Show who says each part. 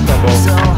Speaker 1: tá bom.